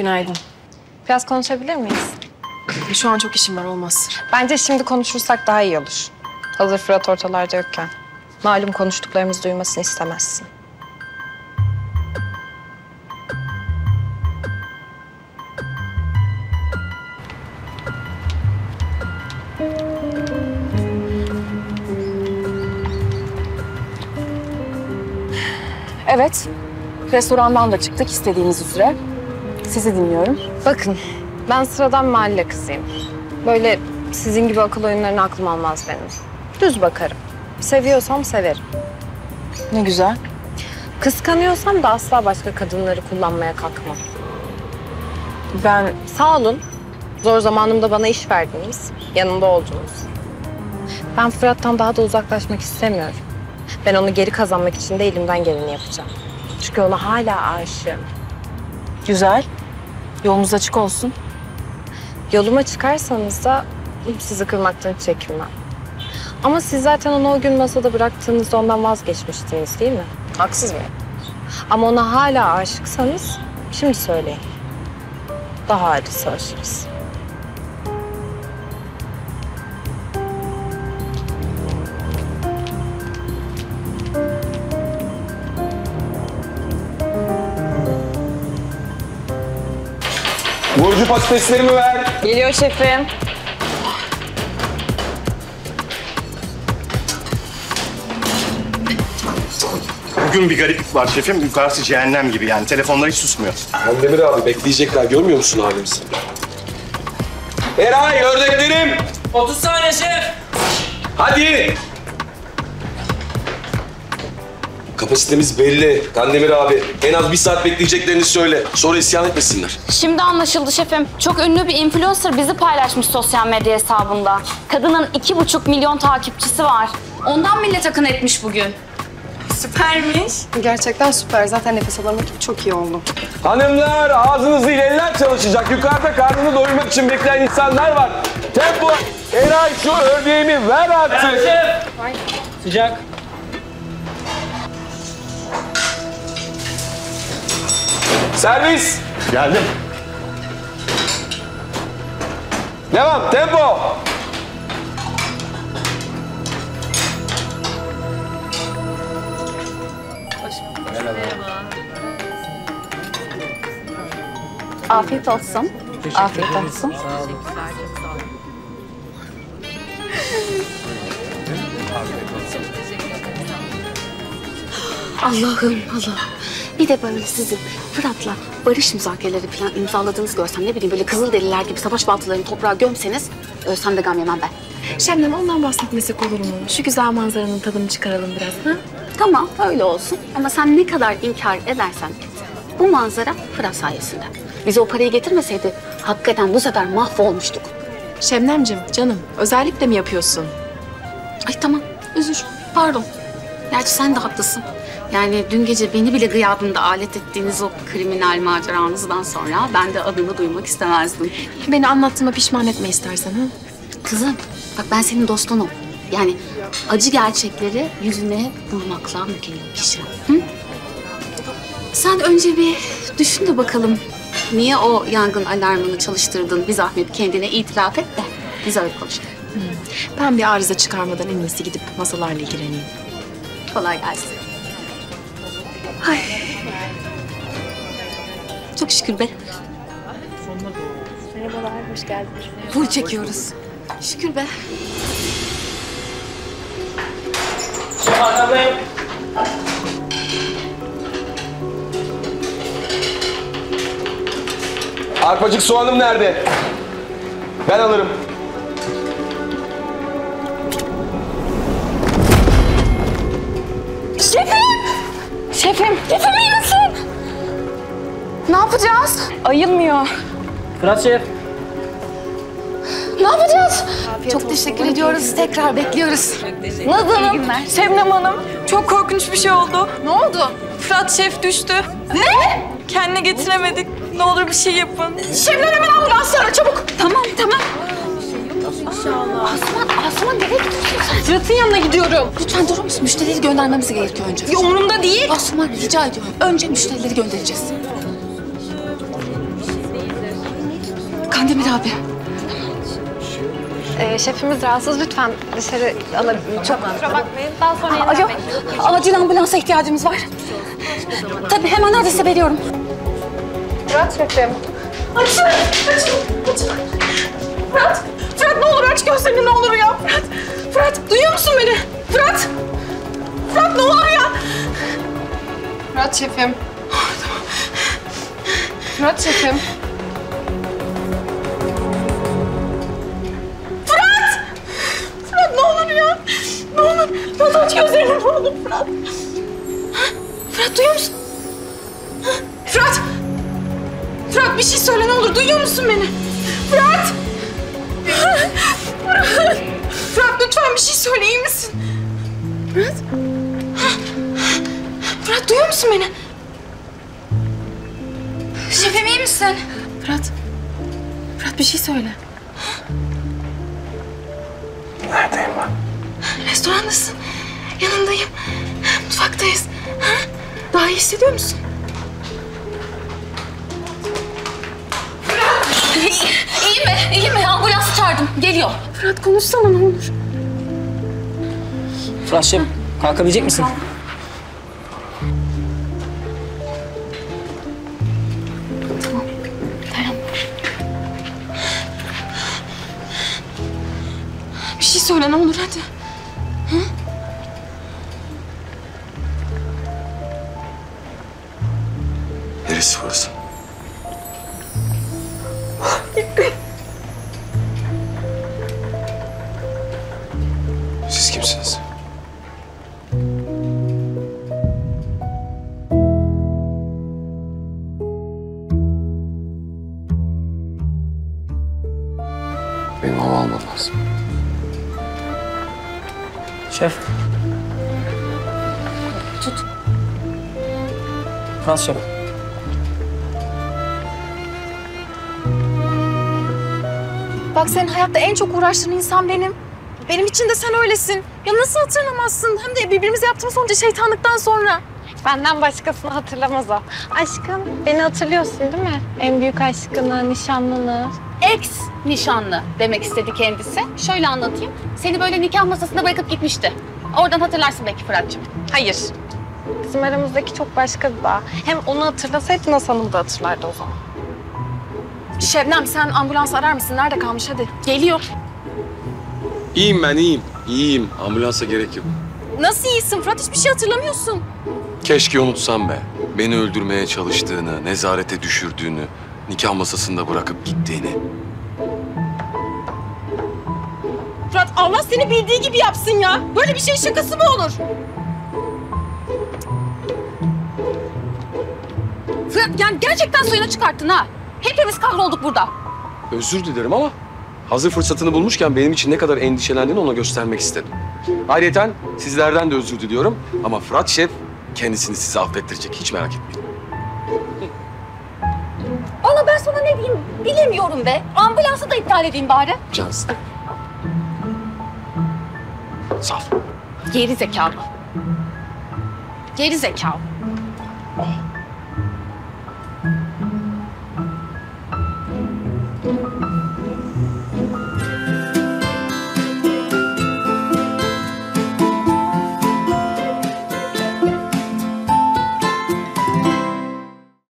Günaydın. Biraz konuşabilir miyiz? Şu an çok işim var olmaz. Bence şimdi konuşursak daha iyi olur. Hazır Fırat ortalarda yokken. Malum konuştuklarımızı duymasını istemezsin. Evet. Restorandan da çıktık istediğiniz üzere. Sizi dinliyorum. Bakın, ben sıradan mahalle kızıyım. Böyle sizin gibi akıl oyunlarını aklım almaz benim. Düz bakarım. Seviyorsam severim. Ne güzel. Kıskanıyorsam da asla başka kadınları kullanmaya kalkmam. Ben Sağ olun. Zor zamanımda bana iş verdiniz. Yanımda oldunuz. Ben Fırat'tan daha da uzaklaşmak istemiyorum. Ben onu geri kazanmak için de elimden geleni yapacağım. Çünkü ona hala aşığım. güzel. Yolunuz açık olsun. Yoluma çıkarsanız da sizi kırmaktan hiç çekinmem. Ama siz zaten onu o gün masada bıraktığınızda ondan vazgeçmiştiniz değil mi? Haksız mıyım? Ama ona hala aşıksanız şimdi söyleyin. Daha ayrı savaşırız. Patateslerimi ver. Geliyor şefim. Bugün bir gariplik var şefim. Yukarısı cehennem gibi yani. Telefonlar hiç susmuyor. Demir abi bekleyecekler görmüyor musun halimizi? Eray ördeklerim. 30 saniye şef. Hadi. Kapasitemiz belli. Kandemir abi en az bir saat bekleyeceklerini söyle. Sonra isyan etmesinler. Şimdi anlaşıldı şefim. Çok ünlü bir influencer bizi paylaşmış sosyal medya hesabında. Kadının iki buçuk milyon takipçisi var. Ondan millet akın etmiş bugün. Süpermiş. Gerçekten süper. Zaten nefes alamak için çok iyi oldu. Hanımlar ağzınız değil eller çalışacak. Yukarıda karnını doyurmak için bekleyen insanlar var. Tempo. Eray şu ördeğimi ver artık. Şef. Sıcak. Servis. Geldim. Devam tempo. Afiyet olsun. Afiyet olsun. Allah'ım Allah. Bir de böyle sizin Fırat'la barış müzakereleri falan imzaladığınızı görsem ne bileyim böyle kızıl deliler gibi savaş baltalarını toprağa gömseniz ölsem de gam yemem ben. Şebnem ondan bahsetmesek olur mu? Şu güzel manzaranın tadını çıkaralım biraz. Ha? Tamam öyle olsun ama sen ne kadar inkar edersen et. Bu manzara Fırat sayesinde. Bize o parayı getirmeseydi hakikaten bu sefer mahvolmuştuk. Şebnemcim canım özellikle mi yapıyorsun? Ay tamam özür pardon. Gerçi sen de haklısın. Yani dün gece beni bile gıyabında alet ettiğiniz o kriminal maceranızdan sonra ben de adını duymak istemezdim. Beni anlattığıma pişman etme istersen. Ha? Kızım bak ben senin dostunum. Yani acı gerçekleri yüzüne vurmakla mükellef kişi. Hı? Sen önce bir düşün de bakalım. Niye o yangın alarmını çalıştırdın? Bir zahmet kendine itiraf et de biz öyle konuşalım. Ben bir arıza çıkarmadan en iyisi gidip masalarla ilgileneyim. Kolay gelsin. Ay. Çok şükür be. Merhabalar, hoş geldiniz. Full çekiyoruz. Şükür be. Arkadayım. Arpacık soğanım nerede? Ben alırım. Şefim, şefim iyi misin? Ne yapacağız? Ayılmıyor. Fırat şef. Ne yapacağız? Çok teşekkür ediyoruz. Tekrar bekliyoruz. Nazlı Hanım. Şebnem Hanım, çok korkunç bir şey oldu. Ne oldu? Fırat şef düştü. Ne? Kendine getiremedik. Ne olur bir şey yapın. Şebnem hemen ambulans çabuk. Tamam tamam. İnşallah. Asman, Asman nereye gidiyorsun sen? Fırat'ın yanına gidiyorum. Lütfen durur musun? Müşterileri göndermemiz gerekiyor önce. Ya umurumda değil. Asman rica ediyorum. Önce müşterileri göndereceğiz. Demir abi. Ee, şefimiz rahatsız. Lütfen dışarı alabilir. Çok kusura bakmayın. Daha sonra yeniden Alo, acil ambulansa ihtiyacımız var. Tabii hemen adresi veriyorum. Fırat şefim. Açın, açın, açın. Fırat, Fırat ne olur aç gözlerini ne olur ya. Fırat, Fırat duyuyor musun beni? Fırat, Fırat ne olur ya. Fırat şefim. Fırat şefim. Fırat! Fırat ne olur ya. Ne olur. Fırat aç gözlerini ne olur Fırat. Fırat duyuyor musun? Fırat! Fırat bir şey söyle ne olur. Duyuyor musun beni? Fırat! Fırat! Musun beni? Şefim iyi misin? Fırat. Fırat bir şey söyle. Neredeyim ben? Restorandasın. Yanındayım. Mutfaktayız. Ha? Daha iyi hissediyor musun? İyi mi? İyi mi? Ambulansı çağırdım. Geliyor. Fırat konuşsana ne olur. Fırat şef kalkabilecek misin? Bir söyle ne olur hadi. Neresi burası? Siz kimsiniz? Benim hava almam lazım. Şef. Tut. Fırat şef. Bak senin hayatta en çok uğraştığın insan benim. Benim için de sen öylesin. Ya nasıl hatırlamazsın? Hem de birbirimize yaptığımız onca şeytanlıktan sonra. Benden başkasını hatırlamaz o. Aşkım beni hatırlıyorsun değil mi? En büyük aşkını, nişanlını. Ex nişanlı demek istedi kendisi. Şöyle anlatayım. Seni böyle nikah masasında bırakıp gitmişti. Oradan hatırlarsın belki Fırat'cığım. Hayır. Bizim aramızdaki çok başka bir bağ. Hem onu hatırlasaydın Hasan Hanım da hatırlardı o zaman. Şebnem sen ambulans arar mısın? Nerede kalmış hadi. Geliyor. İyiyim ben iyiyim. İyiyim. Ambulansa gerek yok. Nasıl iyisin Fırat? Hiçbir şey hatırlamıyorsun. Keşke unutsam be. Beni öldürmeye çalıştığını, nezarete düşürdüğünü, nikah masasında bırakıp gittiğini. Fırat Allah seni bildiği gibi yapsın ya. Böyle bir şey şakası mı olur? Fırat yani gerçekten suyunu çıkarttın ha. Hepimiz kahrolduk burada. Özür dilerim ama hazır fırsatını bulmuşken benim için ne kadar endişelendiğini ona göstermek istedim. Ayrıca sizlerden de özür diliyorum ama Fırat Şef kendisini size affettirecek. Hiç merak etmeyin. Valla ben sana ne diyeyim bilemiyorum be. Ambulansı da iptal edeyim bari. Cansın. Sağ ol. Geri zekalı. Geri zekalı.